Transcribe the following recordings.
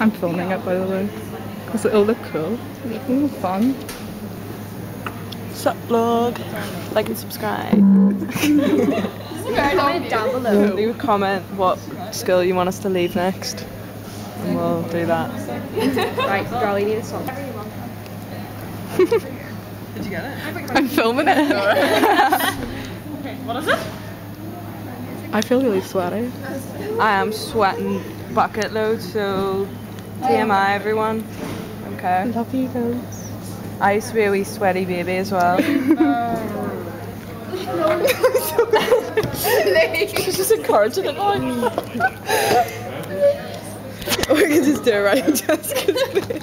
I'm filming it by the way. Because it'll look cool. Ooh, fun. Sup vlog. Like and subscribe. Comment down below. Leave a comment what skill you want us to leave next. And we'll do that. Right, girl, you need a song. Did you get it? I'm filming it. What is it? I feel really sweaty. I am sweating bucket loads, so TMI everyone. Okay. Love you guys. I used to be a wee sweaty baby as well. She's just encouraging it now. we can just do it right in Jessica's face.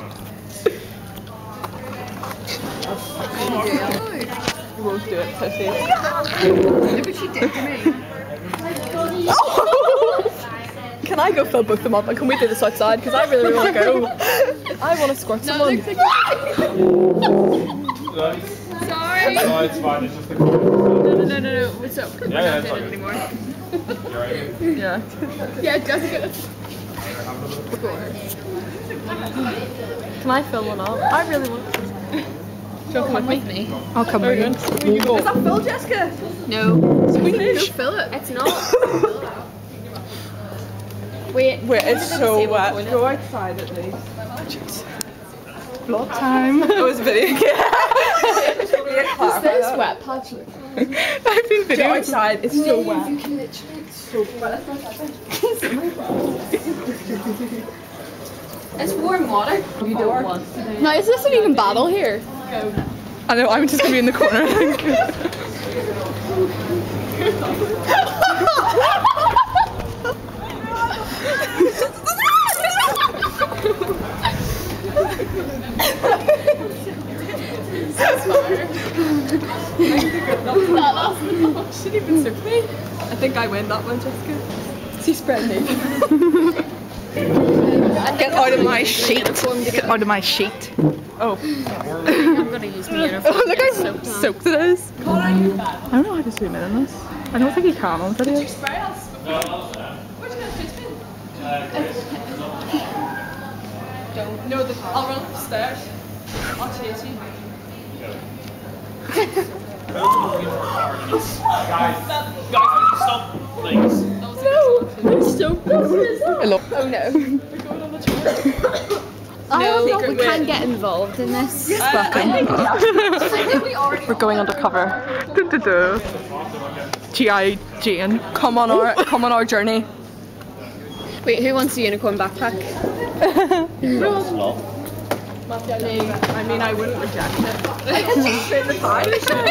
You won't do it, Sophie. But she did to me. Can I go fill both of them up and can we do this outside? Because I really, really want to go. I want to squirt someone. Sorry. No, it's fine. It's just the. No, no, no, no. What's up? Yeah, yeah, it's fine. anymore. Right. Yeah. Yeah, Jessica. Can I fill one up? I really want to. Come with me. I'll come with you. Is that Phil, Jessica? No. Swedish. Fill it. It's not. Wait. Wait, it's so wet. toilet. Go outside at least. Vlog time. It was video. Is this wet patch? I've been Go outside. It's so wet. It's warm water. You don't our No, is this an even battle here? I know, I'm just gonna be in the corner, I think. I think I win that one, Jessica. She spread me. Get out of my sheet. Get out of my sheet. Oh. I'm gonna use my uniform. Oh, look how soaked it is. I don't know how to zoom in on this. I don't think you can on videos. know the, I'll run upstairs. I'll chase you. Guys, guys, stop, please. Hello. Oh no. No, we can't get involved in this. We're going undercover. Du-du-du. G.I. Jane. Come on our come on our journey. Wait, who wants a unicorn backpack? I mean I wouldn't reject it.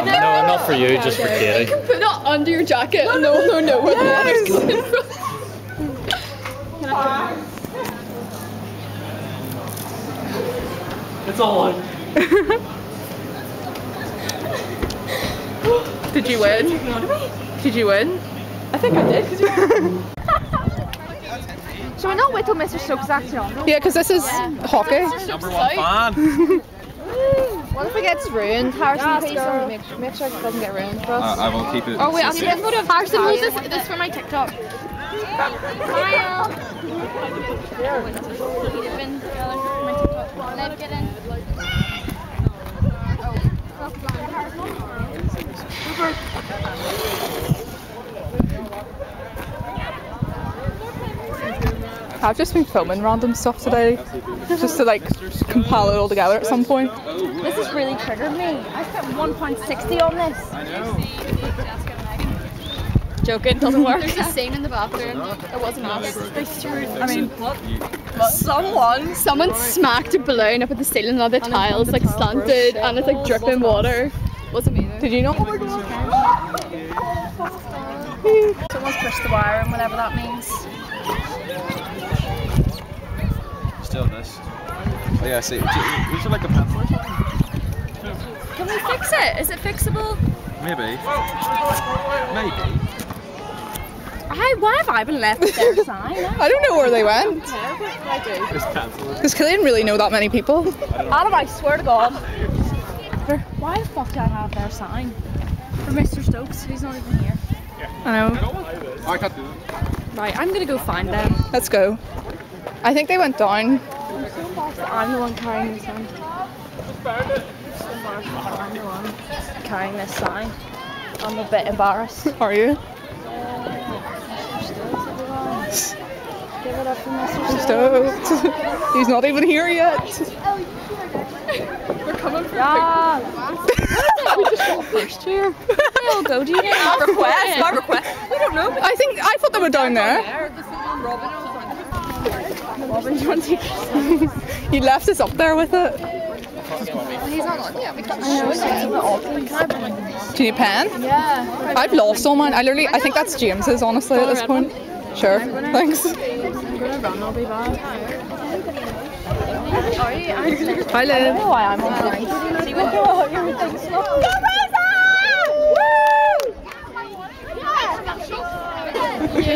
No, not for you, just for Katie. You can put it under your jacket. No, no, no. Where the water's coming from. It's all on. Did you win? Did you win? I think I did. 'cause you- Shall we not wait till Mr. Stokes is actually on? Yeah, because this is hockey. Number one fan. What if it gets ruined? Harrison, please don't make, sure- make sure it doesn't get ruined for us. I will keep it. Oh wait, I'll safe. take a photo of Harrison. Hold this, this for my TikTok. Smile. Live, get in. I've just been filming random stuff today, just to like compile it all together at some point. This has really triggered me. I spent 1.60 on this. I know. Joking, doesn't work. There's a scene in the bathroom. It wasn't us. They threw. I mean, Someone someone smacked a balloon up at the ceiling on the tiles, like slanted, and it's like oh, dripping water. Wasn't me though. Did you know? Oh Someone's pushed the wire, and whatever that means. Still this. Oh, yeah, see. Is it like a pencil or something? Can we fix it? Is it fixable? Maybe. Maybe. I, why have I been left with their sign? I don't know where they went. This pencil. Because they didn't really know that many people. Adam, I swear to God. Why the fuck do I have their sign? For Mr. Stokes, who's not even here. I know. I can't do it. Right, I'm gonna go find them. Let's go. I think they went down. I'm the one carrying this sign. I'm the one carrying this sign. I'm a bit embarrassed. Are you? Give it up for Mr. Stokes. Stoked. He's not even here yet. Yeah. we just got first here. They'll go to you. Request, not request. We don't know. I think I thought they were down there. Robin, do you want to take You left us up there with it. Do you need a pen? Yeah. I've lost all mine. I literally, I think that's James's honestly at this point. Sure. Thanks. I'm gonna run, I'll be back. Hi, Liv. why I'm on blank.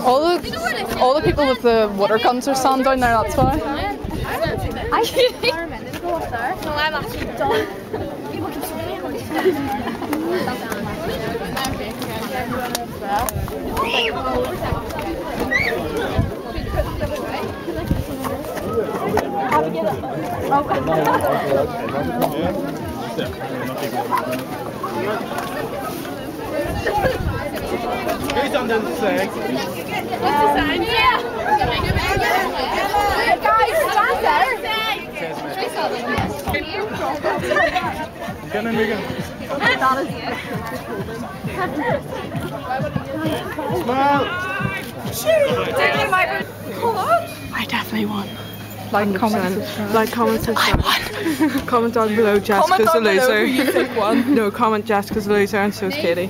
All the all the people with the water guns are standing down there. That's why. I think I'm meant to go up there. No, I'm actually done. People keep screaming. Guys, stand there. I definitely won. Like, comment, 100%. Like, comment, subscribe. comment down below, Jessica's Comment the below loser. you think. No, comment Jessica's a loser and so is Katie.